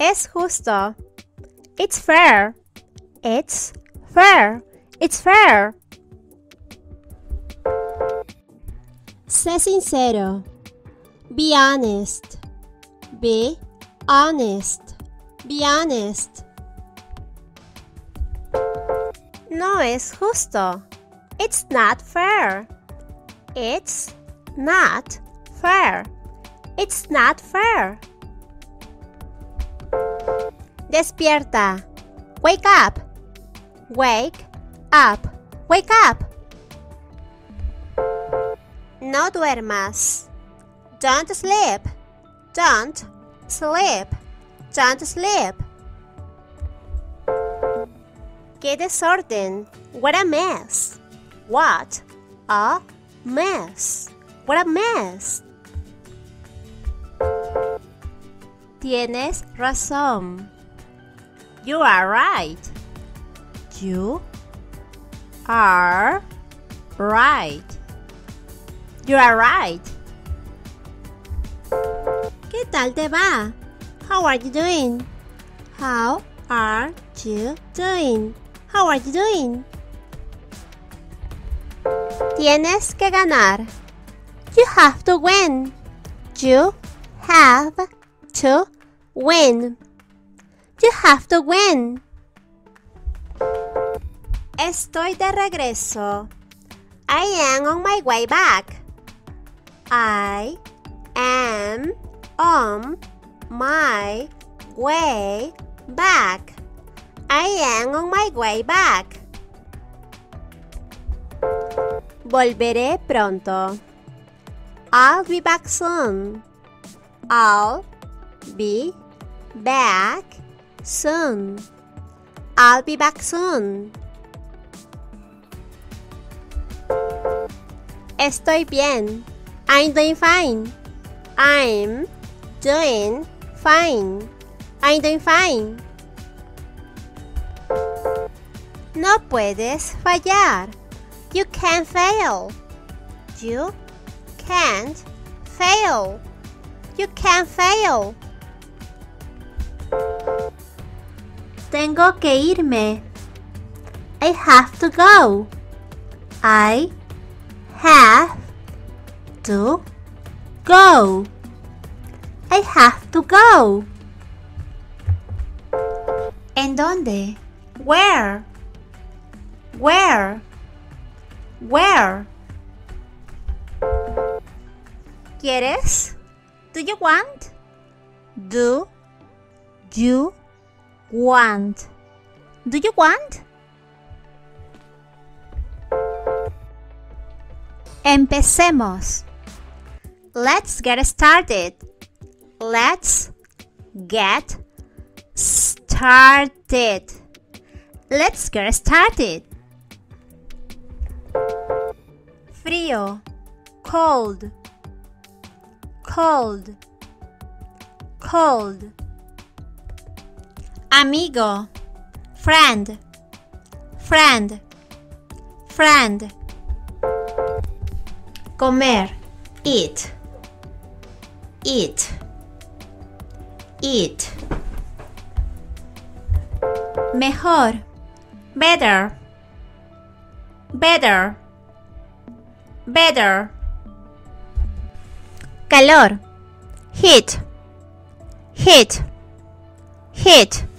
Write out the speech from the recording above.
Es justo. It's fair. It's fair. It's fair. Sé sincero. Be honest. Be honest. Be honest. No es justo. It's not fair. It's not fair. It's not fair. Despierta. Wake up. Wake up. Wake up. No duermas. Don't sleep. Don't sleep. Don't sleep. Qué desorden. What a mess. What a mess. What a mess. Tienes razón. You are right. You are right. You are right. ¿Qué tal te va? How are you doing? How are you doing? How are you doing? Tienes que ganar. You have to win. You have to win. You have to win. Estoy de regreso. I am on my way back. I am on my way back. I am on my way back. Volveré pronto. I'll be back soon. I'll be back soon. I'll be back soon. Estoy bien. I'm doing fine. I'm doing fine. I'm doing fine. No puedes fallar. You can't fail. You can't fail. You can't fail. Tengo que irme. I have to go. I have to go. I have to go. ¿En dónde? Where? Where? Where? ¿Quieres? Do you want? Do you want? Do you want? Empecemos. Let's get started. Let's get started. Let's get started. Frío. Cold. Cold. Cold. Amigo. Friend. Friend. Friend. Comer. Eat. Eat. Eat. Mejor. Better. Better. Better. Calor. Heat. Heat. Heat.